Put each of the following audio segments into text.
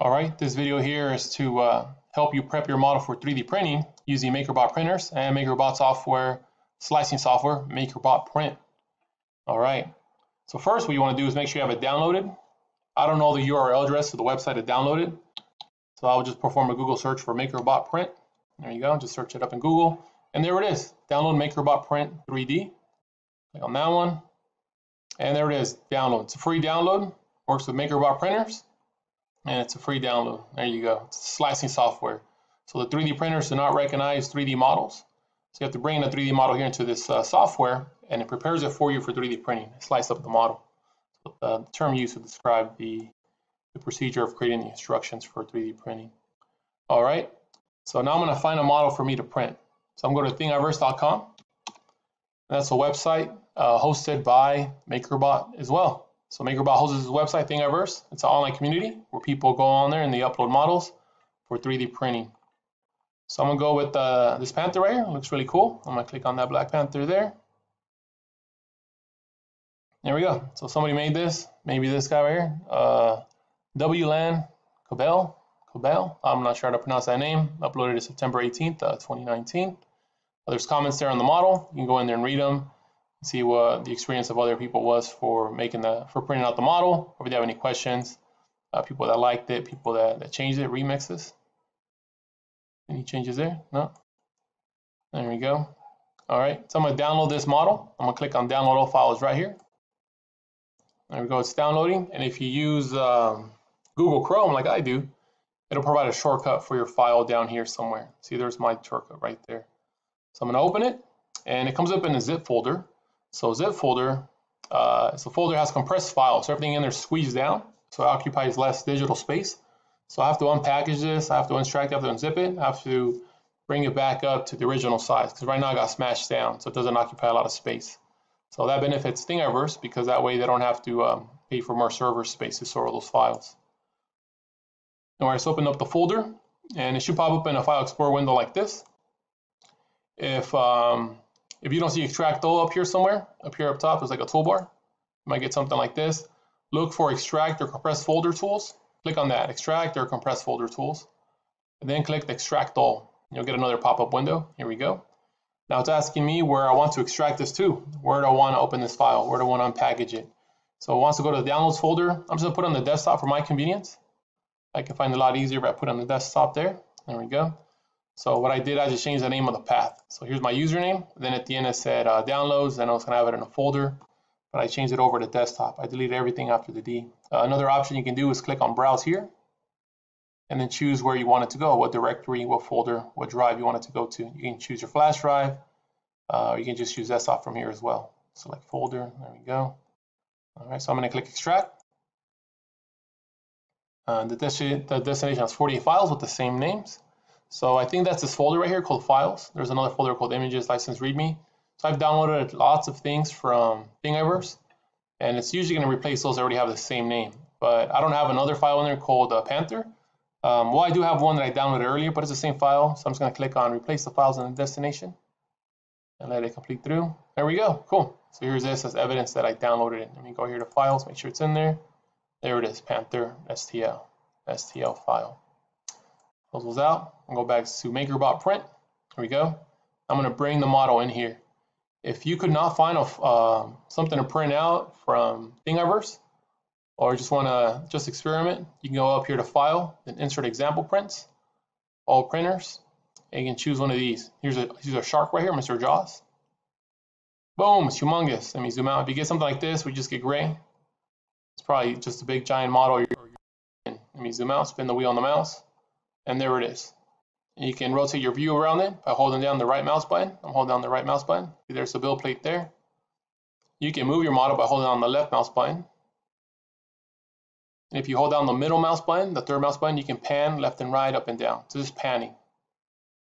All right, this video here is to uh, help you prep your model for 3D printing using MakerBot printers and MakerBot software, slicing software, MakerBot Print. All right, so first what you want to do is make sure you have it downloaded. I don't know the URL address of the website to download it, so I'll just perform a Google search for MakerBot Print. There you go, just search it up in Google, and there it is. Download MakerBot Print 3D. Click on that one, and there it is, download. It's a free download, works with MakerBot printers and it's a free download. There you go. It's slicing software. So the 3D printers do not recognize 3D models. So you have to bring in a 3D model here into this uh, software, and it prepares it for you for 3D printing. Slice up the model. So, uh, the term used to describe the, the procedure of creating the instructions for 3D printing. All right. So now I'm going to find a model for me to print. So I'm going to thingiverse.com. That's a website uh, hosted by MakerBot as well. So MakerBot hosts this website, Thingiverse. It's an online community where people go on there and they upload models for 3D printing. So I'm gonna go with uh, this panther right here. It looks really cool. I'm gonna click on that Black Panther there. There we go. So somebody made this. Maybe this guy right here. Uh, WLAN Cabell. Cabell. I'm not sure how to pronounce that name. Uploaded it September 18th, uh, 2019. There's comments there on the model. You can go in there and read them see what the experience of other people was for making the for printing out the model. Or if they have any questions uh, people that liked it people that, that changed it remixes. Any changes there? No? There we go. All right. So i'm going to download this model. I'm going to click on download all files right here. There we go. It's downloading. And if you use um, google chrome like i do it'll provide a shortcut for your file down here somewhere. See there's my shortcut right there. So i'm going to open it and it comes up in a zip folder so zip folder, uh, so folder has compressed files, so everything in there squeezed down, so it occupies less digital space. So I have to unpackage this, I have to extract, I have to unzip it, I have to bring it back up to the original size, because right now I got smashed down, so it doesn't occupy a lot of space. So that benefits Thingiverse, because that way they don't have to um, pay for more server space to store all those files. All right, so open up the folder, and it should pop up in a File Explorer window like this. If um, if you don't see extract all up here somewhere, up here up top, there's like a toolbar. You might get something like this. Look for extract or compress folder tools. Click on that, extract or compress folder tools. And then click the extract all. You'll get another pop-up window. Here we go. Now it's asking me where I want to extract this to. Where do I want to open this file? Where do I want to unpackage it? So it wants to go to the downloads folder. I'm just to put it on the desktop for my convenience. I can find it a lot easier if I put it on the desktop there. There we go. So what I did, I just changed the name of the path. So here's my username. Then at the end it said uh, downloads, and I was gonna have it in a folder, but I changed it over to desktop. I deleted everything after the D. Uh, another option you can do is click on browse here, and then choose where you want it to go, what directory, what folder, what drive you want it to go to. You can choose your flash drive, uh, you can just choose desktop from here as well. Select folder, there we go. All right, so I'm gonna click extract. Uh, the, the destination has 48 files with the same names. So I think that's this folder right here called files. There's another folder called images, license, readme. So I've downloaded lots of things from Thingiverse, and it's usually going to replace those that already have the same name. But I don't have another file in there called uh, Panther. Um, well, I do have one that I downloaded earlier, but it's the same file. So I'm just going to click on replace the files in the destination and let it complete through. There we go. Cool. So here's this as evidence that I downloaded it. Let me go here to files, make sure it's in there. There it is, Panther STL, STL file. Close those out and go back to MakerBot print. Here we go. I'm going to bring the model in here. If you could not find a, uh, something to print out from Thingiverse, or just want to just experiment, you can go up here to File, then Insert Example Prints, All Printers, and you can choose one of these. Here's a, here's a shark right here, Mr. Jaws. Boom, it's humongous. Let me zoom out. If you get something like this, we just get gray. It's probably just a big giant model. Let me zoom out, spin the wheel on the mouse and there it is. And you can rotate your view around it by holding down the right mouse button. I'm holding down the right mouse button. There's a build plate there. You can move your model by holding down the left mouse button. And if you hold down the middle mouse button, the third mouse button, you can pan left and right, up and down. So this is panning.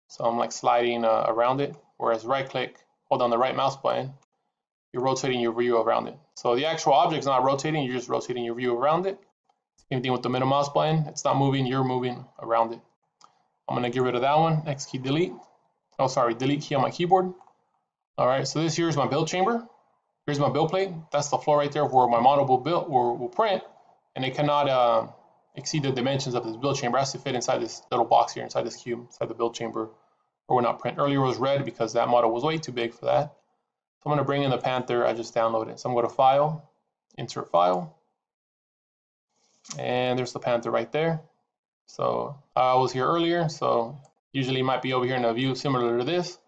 So I'm like sliding uh, around it. Whereas right click, hold down the right mouse button, you're rotating your view around it. So the actual object is not rotating, you're just rotating your view around it. Same thing with the middle mouse button. It's not moving, you're moving around it. I'm gonna get rid of that one. X key delete. Oh, sorry, delete key on my keyboard. All right, so this here is my build chamber. Here's my build plate. That's the floor right there where my model will build or will print, and it cannot uh, exceed the dimensions of this build chamber. It has to fit inside this little box here, inside this cube, inside the build chamber, or will not print. Earlier was red because that model was way too big for that. So I'm to bring in the Panther. I just downloaded. it. So I'm gonna go to File, Insert File, and there's the Panther right there. So I was here earlier, so usually might be over here in a view similar to this.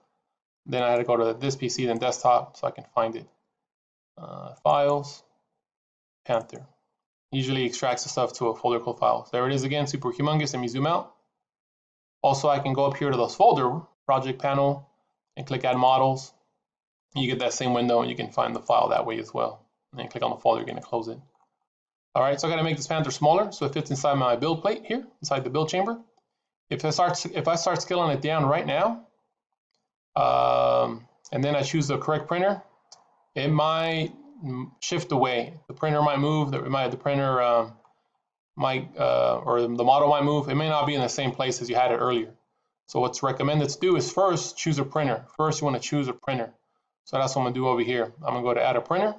Then I had to go to this PC, then desktop, so I can find it. Uh, files, Panther. Usually extracts the stuff to a folder called files. There it is again, super humongous. Let me zoom out. Also, I can go up here to this folder, project panel, and click add models. You get that same window and you can find the file that way as well. And then click on the folder, you're gonna close it. All right, so I gotta make this Panther smaller so it fits inside my build plate here, inside the build chamber. If I start, if I start scaling it down right now, um, and then I choose the correct printer, it might shift away. The printer might move, the, might, the printer um, might, uh, or the model might move. It may not be in the same place as you had it earlier. So what's recommended to do is first choose a printer. First you wanna choose a printer. So that's what I'm gonna do over here. I'm gonna go to add a printer.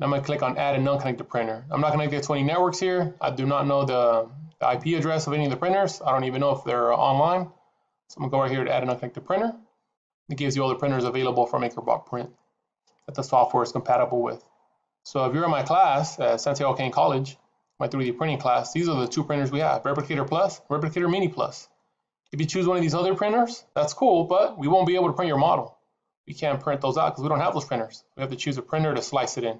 I'm gonna click on add a non-connected printer. I'm not connected to get any networks here. I do not know the, the IP address of any of the printers. I don't even know if they're online. So I'm gonna go right here to add a non-connected printer. It gives you all the printers available from MakerBot Print that the software is compatible with. So if you're in my class at Santiago Canyon College, my 3D printing class, these are the two printers we have, Replicator Plus, Replicator Mini Plus. If you choose one of these other printers, that's cool, but we won't be able to print your model. We can't print those out because we don't have those printers. We have to choose a printer to slice it in.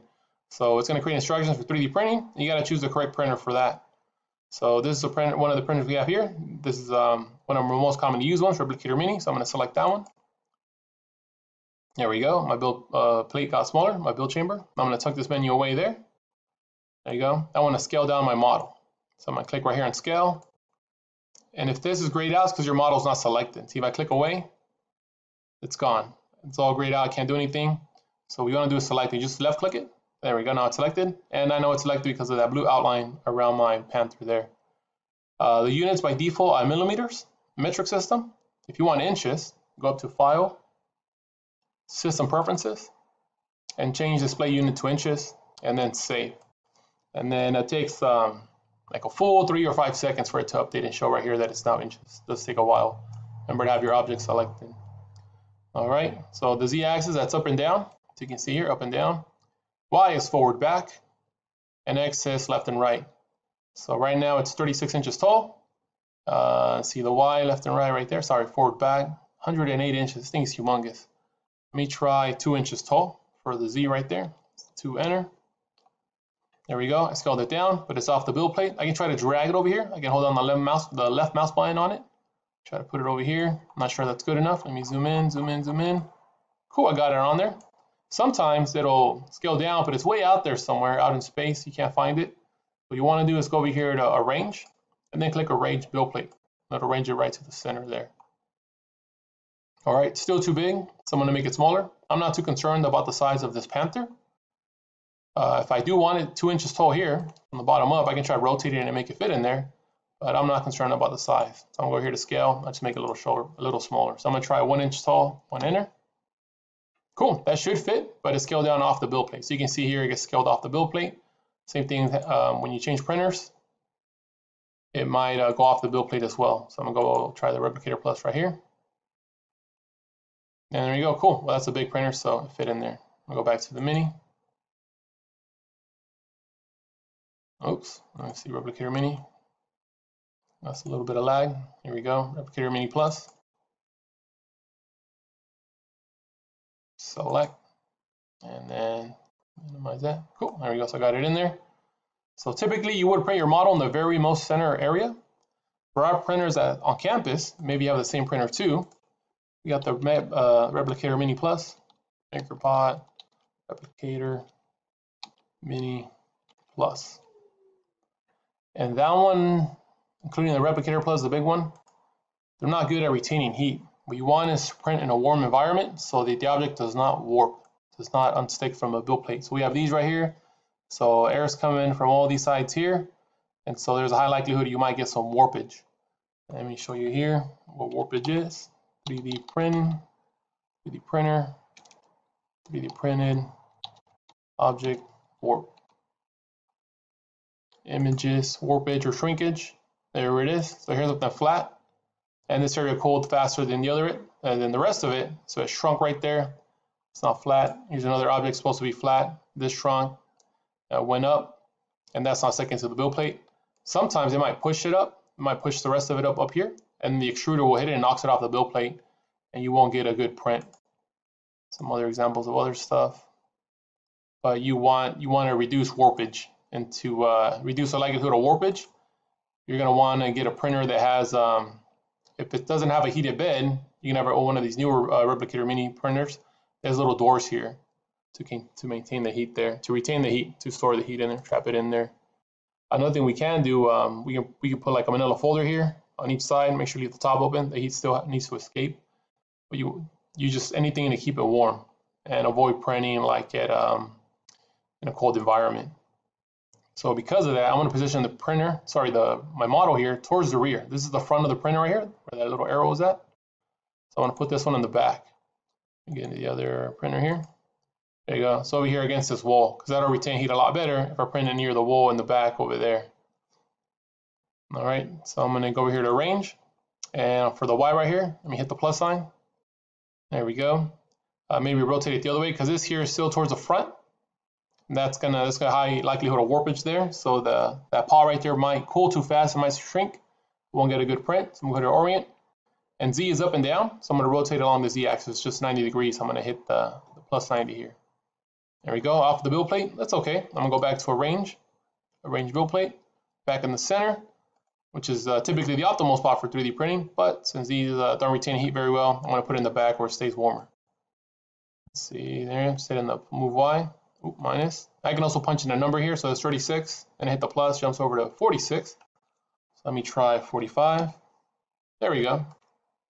So it's going to create instructions for 3D printing. You got to choose the correct printer for that. So this is a printer, one of the printers we have here. This is um, one of our most commonly used ones, Replicator Mini. So I'm going to select that one. There we go. My build uh, plate got smaller, my build chamber. I'm going to tuck this menu away there. There you go. I want to scale down my model. So I'm going to click right here on scale. And if this is grayed out, it's because your model is not selected. See, if I click away, it's gone. It's all grayed out. I can't do anything. So we want to do is select it. Just left click it. There we go. Now it's selected. And I know it's selected because of that blue outline around my Panther there. Uh, the units by default are millimeters, metric system. If you want inches, go up to File, System Preferences, and change display unit to inches, and then save. And then it takes um, like a full three or five seconds for it to update and show right here that it's now inches. It does take a while. Remember to have your object selected. All right, so the z-axis, that's up and down. So you can see here, up and down. Y is forward back, and X is left and right. So right now it's 36 inches tall. Uh, see the Y left and right right there. Sorry, forward back, 108 inches. This thing is humongous. Let me try two inches tall for the Z right there. To enter. There we go. I scaled it down, but it's off the build plate. I can try to drag it over here. I can hold on the left mouse, the left mouse button on it. Try to put it over here. I'm not sure that's good enough. Let me zoom in, zoom in, zoom in. Cool, I got it on there. Sometimes it'll scale down, but it's way out there somewhere, out in space. You can't find it. What you want to do is go over here to Arrange, and then click Arrange Build Plate. That'll arrange it right to the center there. All right, still too big, so I'm going to make it smaller. I'm not too concerned about the size of this Panther. Uh, if I do want it two inches tall here, from the bottom up, I can try rotating it and make it fit in there, but I'm not concerned about the size. So I'm going to go here to scale, I just make it a little shorter, a little smaller. So I'm going to try one inch tall, one enter. Cool, that should fit, but it's scaled down off the build plate. So you can see here it gets scaled off the build plate. Same thing um, when you change printers, it might uh, go off the build plate as well. So I'm gonna go try the Replicator Plus right here. And there you go, cool. Well, that's a big printer, so it fit in there. I'll go back to the Mini. Oops, me see Replicator Mini. That's a little bit of lag. Here we go, Replicator Mini Plus. Select, and then minimize that. Cool, there we go, so I got it in there. So typically you would print your model in the very most center area. For our printers at, on campus, maybe you have the same printer too. We got the uh, Replicator Mini Plus, MakerBot, Replicator Mini Plus. And that one, including the Replicator Plus, the big one, they're not good at retaining heat. You want to print in a warm environment so that the object does not warp, does not unstick from a build plate. So we have these right here. So air is coming from all these sides here. And so there's a high likelihood you might get some warpage. Let me show you here what warpage is. 3D printing, 3D printer, 3D printed, object, warp. images, warpage or shrinkage. There it is. So here's something flat. And this area cooled faster than the other and than the rest of it. So it shrunk right there. It's not flat. Here's another object supposed to be flat. This shrunk, uh, went up, and that's not second to the build plate. Sometimes it might push it up. It might push the rest of it up up here, and the extruder will hit it and knocks it off the build plate, and you won't get a good print. Some other examples of other stuff. But you want you want to reduce warpage and to uh, reduce the likelihood of warpage, you're going to want to get a printer that has, um, if it doesn't have a heated bed, you can have one of these newer uh, Replicator mini printers. There's little doors here to, to maintain the heat there, to retain the heat, to store the heat in there, trap it in there. Another thing we can do, um, we, can, we can put like a manila folder here on each side, make sure you leave the top open, the heat still needs to escape. But you, you just anything to keep it warm and avoid printing like at um, in a cold environment. So because of that, I'm going to position the printer, sorry, the my model here towards the rear. This is the front of the printer right here, where that little arrow is at. So I'm going to put this one in the back. Get into the other printer here. There you go. So over here against this wall, because that'll retain heat a lot better if I print it near the wall in the back over there. All right, so I'm going to go over here to range. And for the Y right here, let me hit the plus sign. There we go. Uh, maybe rotate it the other way because this here is still towards the front that's gonna that's got high likelihood of warpage there. So the that paw right there might cool too fast, it might shrink. Won't get a good print. So I'm going to orient. And Z is up and down, so I'm going to rotate along the Z axis just 90 degrees. I'm going to hit the, the plus 90 here. There we go, off the build plate. That's okay. I'm going to go back to arrange, arrange build plate, back in the center, which is uh, typically the optimal spot for 3D printing. But since these uh, don't retain heat very well, I'm going to put it in the back where it stays warmer. Let's see there, set in the move Y. Minus. I can also punch in a number here, so it's 36, and hit the plus, jumps over to 46. So let me try 45. There we go.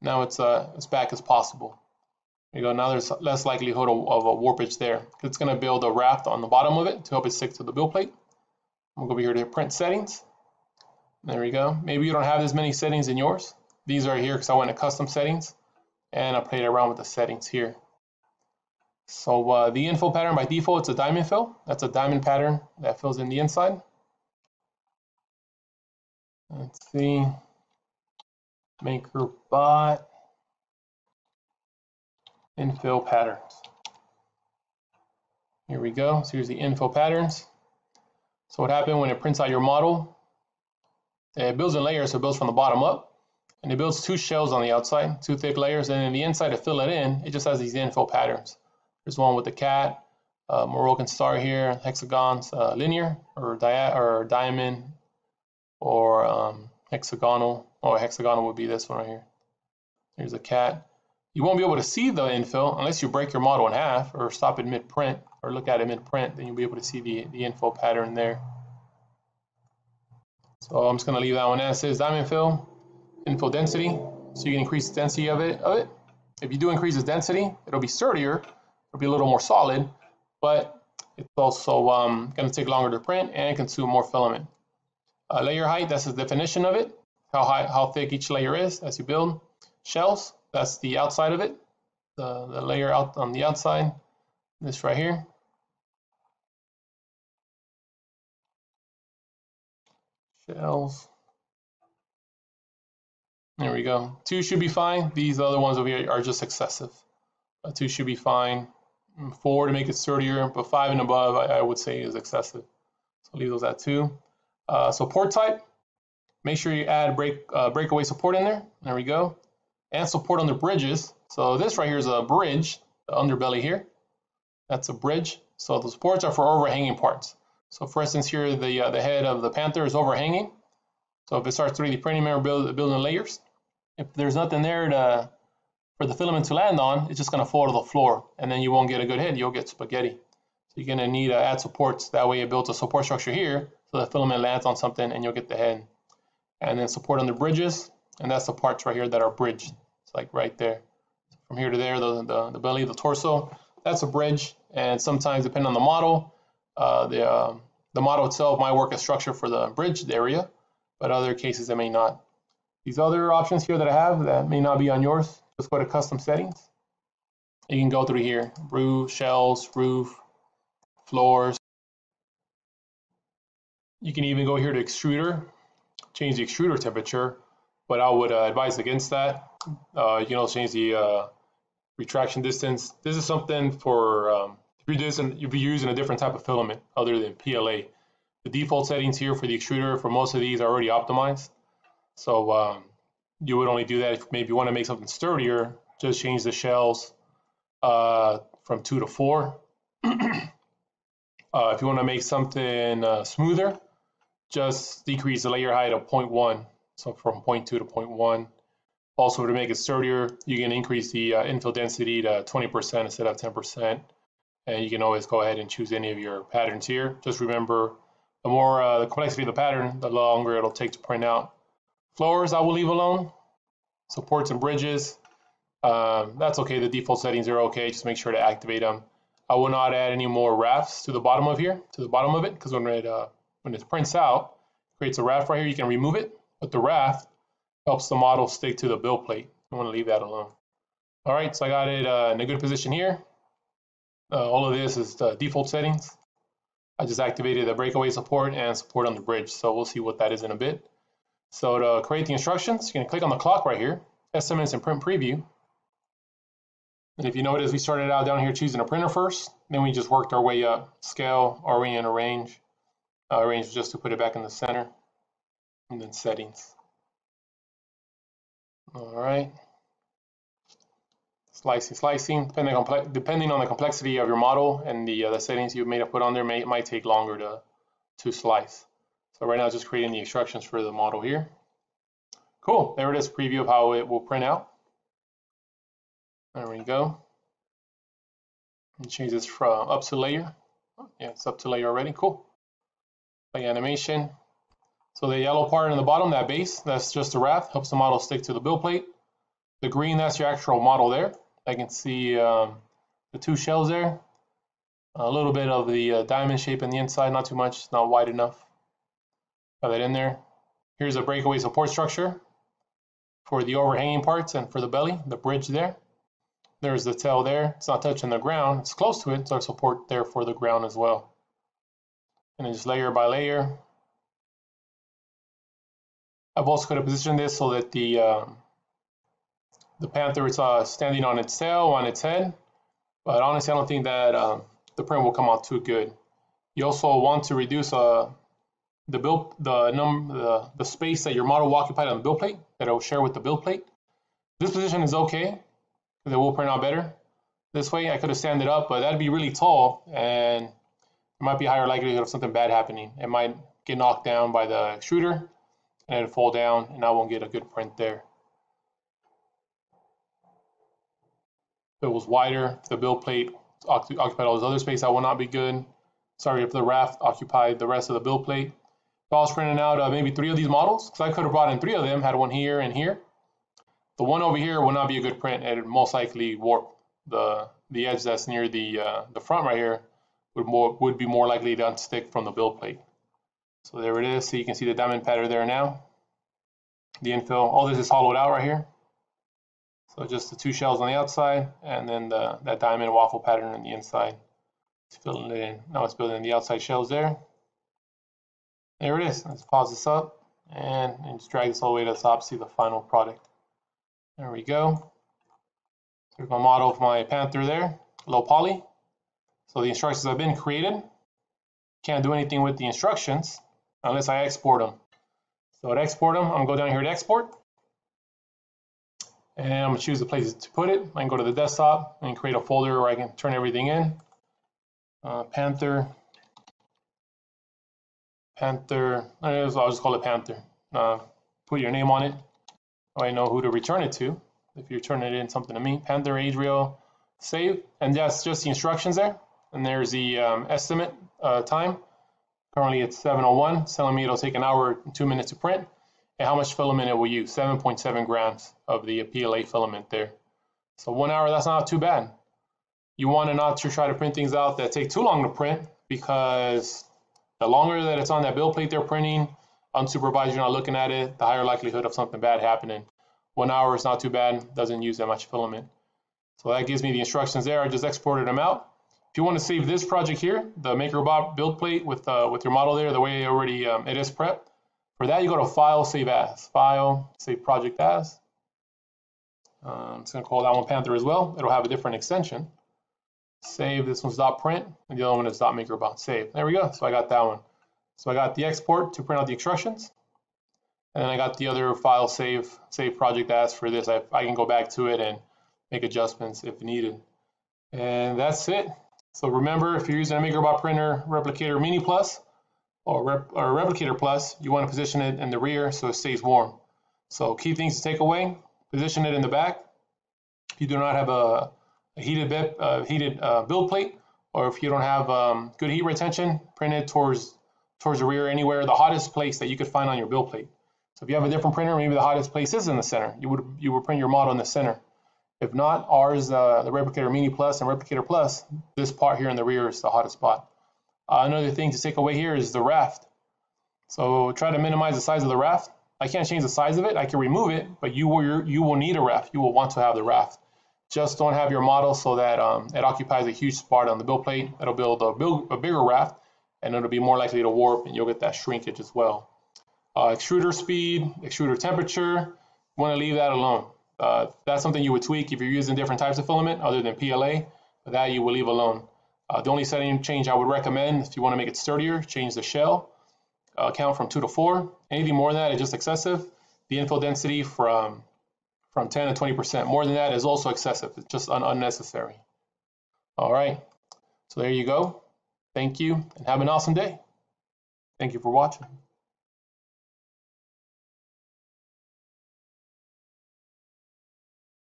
Now it's uh, as back as possible. There you go. Now there's less likelihood of, of a warpage there. It's going to build a raft on the bottom of it to help it stick to the build plate. I'm going to go over here to print settings. There we go. Maybe you don't have as many settings in yours. These are here because I went to custom settings, and I played around with the settings here. So uh, the infill pattern by default, it's a diamond fill. That's a diamond pattern that fills in the inside. Let's see. Maker bot. Infill patterns. Here we go. So here's the infill patterns. So what happened when it prints out your model? It builds in layers, so it builds from the bottom up. And it builds two shells on the outside, two thick layers, and then the inside to fill it in, it just has these infill patterns. There's one with the cat, uh, Moroccan star here, hexagons, uh, linear or, dia or diamond, or um, hexagonal. Oh, hexagonal would be this one right here. Here's a cat. You won't be able to see the infill unless you break your model in half or stop it mid-print or look at it mid-print, then you'll be able to see the, the infill pattern there. So I'm just going to leave that one as is. Diamond fill, infill density, so you can increase the density of it. Of it. If you do increase the density, it'll be sturdier, it'll be a little more solid, but it's also um, going to take longer to print and consume more filament. Uh, layer height, that's the definition of it, how high, how thick each layer is as you build. Shells, that's the outside of it, the, the layer out on the outside, this right here. Shells. There we go. Two should be fine. These other ones over here are just excessive. Uh, two should be fine four to make it sturdier, but five and above I, I would say is excessive. So leave those at two. Uh, support type, make sure you add break uh, breakaway support in there. There we go. And support on the bridges. So this right here is a bridge, the underbelly here. That's a bridge. So the supports are for overhanging parts. So for instance here, the, uh, the head of the Panther is overhanging. So if it starts 3D printing, remember build, building layers. If there's nothing there to for the filament to land on, it's just going to fall to the floor, and then you won't get a good head. You'll get spaghetti. So you're going to need to add supports. That way it builds a support structure here, so the filament lands on something, and you'll get the head. And then support on the bridges, and that's the parts right here that are bridged. It's like right there. From here to there, the, the, the belly, the torso, that's a bridge. And sometimes, depending on the model, uh, the, uh, the model itself might work as structure for the bridged area, but other cases it may not. These other options here that I have that may not be on yours, Let's go to custom settings. You can go through here, roof, shells, roof, floors. You can even go here to extruder, change the extruder temperature, but I would uh, advise against that. Uh, you can also change the uh, retraction distance. This is something for um, if you're if you're using a different type of filament other than PLA. The default settings here for the extruder for most of these are already optimized. So um, you would only do that if maybe you want to make something sturdier. Just change the shells uh, from two to four. Uh, if you want to make something uh, smoother, just decrease the layer height of 0.1, so from 0.2 to 0.1. Also, to make it sturdier, you can increase the uh, infill density to 20% instead of 10%. And you can always go ahead and choose any of your patterns here. Just remember, the more uh, the complexity of the pattern, the longer it'll take to print out. Floors, I will leave alone. Supports and bridges, um, that's okay. The default settings are okay. Just make sure to activate them. I will not add any more rafts to the bottom of here, to the bottom of it, because when it uh, when it prints out, creates a raft right here, you can remove it, but the raft helps the model stick to the build plate. I want to leave that alone. All right, so I got it uh, in a good position here. Uh, all of this is the default settings. I just activated the breakaway support and support on the bridge, so we'll see what that is in a bit. So to create the instructions, you can click on the clock right here, estimates and print preview, and if you notice, we started out down here choosing a printer first, then we just worked our way up, scale, orient, arrange. Uh, arrange just to put it back in the center, and then settings. All right. Slicing, slicing, depending on, depending on the complexity of your model and the, uh, the settings you may have put on there, may, it might take longer to, to slice. So right now, just creating the instructions for the model here. Cool, there it is, preview of how it will print out. There we go. And change this from up to layer. Yeah, it's up to layer already. Cool. Play animation. So the yellow part in the bottom, that base, that's just a raft, helps the model stick to the build plate. The green, that's your actual model there. I can see um, the two shells there. A little bit of the uh, diamond shape in the inside, not too much, it's not wide enough. Got that in there. Here's a breakaway support structure for the overhanging parts and for the belly, the bridge there. There's the tail there. It's not touching the ground. It's close to it, so support there for the ground as well. And then just layer by layer. I've also got to position this so that the um, the panther is uh, standing on its tail, on its head. But honestly, I don't think that um, the print will come out too good. You also want to reduce uh, the build the num the, the space that your model will occupy on the build plate that it will share with the build plate. This position is okay it will print out better. This way, I could have stand it up, but that'd be really tall, and it might be higher likelihood of something bad happening. It might get knocked down by the extruder, and it'll fall down, and I won't get a good print there. If it was wider, the build plate occupied all this other space, that will not be good. Sorry if the raft occupied the rest of the build plate. I was printing out uh, maybe three of these models, because I could have brought in three of them, had one here and here, the one over here will not be a good print. It would most likely warp the the edge that's near the uh, the front right here would more would be more likely to unstick from the build plate. So there it is. So you can see the diamond pattern there now. The infill. All this is hollowed out right here. So just the two shells on the outside and then the, that diamond waffle pattern on the inside. It's filling it in. Now it's building the outside shells there. There it is. Let's pause this up and, and just drag this all the way to the top, see the final product. There we go. There's my model of my Panther there, low poly. So the instructions have been created. Can't do anything with the instructions unless I export them. So to export them, I'm gonna go down here to export. And I'm gonna choose the place to put it. I can go to the desktop and create a folder where I can turn everything in. Uh, Panther, Panther, I'll just call it Panther. Uh, put your name on it, I know who to return it to. If you're turning it in something to me, Panther Adriel save, and that's just the instructions there. And there's the um, estimate uh, time. Currently it's 7.01, telling me it'll take an hour and two minutes to print. And how much filament it will use, 7.7 grams of the PLA filament there. So one hour, that's not too bad. You want to not to try to print things out that take too long to print because the longer that it's on that build plate they're printing, unsupervised, you're not looking at it, the higher likelihood of something bad happening. One hour is not too bad, doesn't use that much filament. So that gives me the instructions there. I just exported them out. If you want to save this project here, the MakerBot build plate with uh, with your model there, the way already um, it is prepped, for that you go to File, Save As, File, Save Project As. Um, I'm going to call that one Panther as well. It'll have a different extension. Save, this one's dot .print, and the other one is dot .makerbot. Save. There we go. So I got that one. So I got the export to print out the instructions. And then I got the other file save, save project as for this. I, I can go back to it and make adjustments if needed. And that's it. So remember, if you're using a MakerBot printer, Replicator Mini Plus or, Rep, or Replicator Plus, you want to position it in the rear so it stays warm. So key things to take away, position it in the back. If you do not have a, a heated, bit, uh, heated uh, build plate, or if you don't have um, good heat retention, print it towards, towards the rear anywhere, the hottest place that you could find on your build plate. So if you have a different printer, maybe the hottest place is in the center. You would you would print your model in the center. If not, ours, uh, the Replicator Mini Plus and Replicator Plus, this part here in the rear is the hottest spot. Uh, another thing to take away here is the raft. So try to minimize the size of the raft. I can't change the size of it. I can remove it, but you will you will need a raft. You will want to have the raft. Just don't have your model so that um, it occupies a huge spot on the build plate. It'll build a, build a bigger raft, and it'll be more likely to warp, and you'll get that shrinkage as well. Uh, extruder speed, extruder temperature, want to leave that alone. Uh, that's something you would tweak if you're using different types of filament other than PLA, but that you will leave alone. Uh, the only setting change I would recommend if you want to make it sturdier, change the shell uh, count from 2 to 4. Anything more than that is just excessive. The infill density from, from 10 to 20%. More than that is also excessive. It's just un unnecessary. All right, so there you go. Thank you and have an awesome day. Thank you for watching.